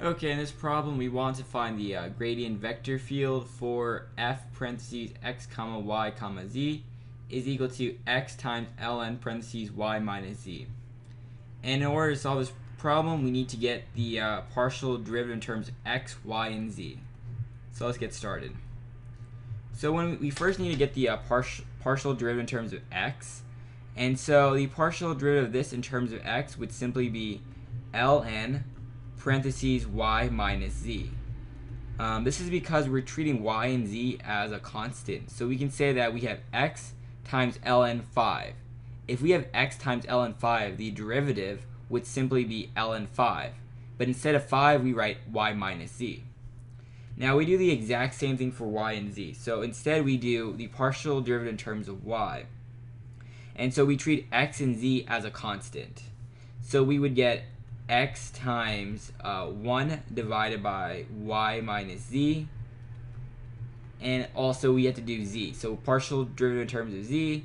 Okay, in this problem we want to find the uh, gradient vector field for f parentheses x comma y comma z is equal to x times ln parentheses y minus z. And in order to solve this problem we need to get the uh, partial derivative in terms of x, y, and z. So let's get started. So when we first need to get the uh, partial partial derivative in terms of x, and so the partial derivative of this in terms of x would simply be ln parentheses y minus z. Um, this is because we're treating y and z as a constant. So we can say that we have x times ln 5. If we have x times ln 5, the derivative would simply be ln 5. But instead of 5, we write y minus z. Now we do the exact same thing for y and z. So instead we do the partial derivative in terms of y. And so we treat x and z as a constant. So we would get x times uh, 1 divided by y minus z. And also we have to do z. So partial derivative in terms of z.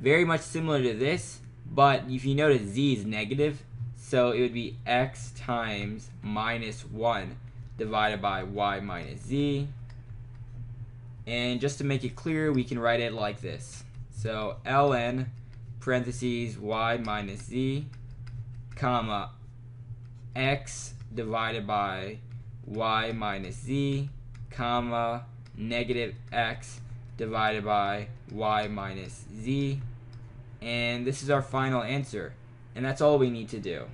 Very much similar to this, but if you notice z is negative. So it would be x times minus 1 divided by y minus z. And just to make it clear, we can write it like this. So ln parentheses y minus z comma x divided by y minus z, comma, negative x divided by y minus z. And this is our final answer. And that's all we need to do.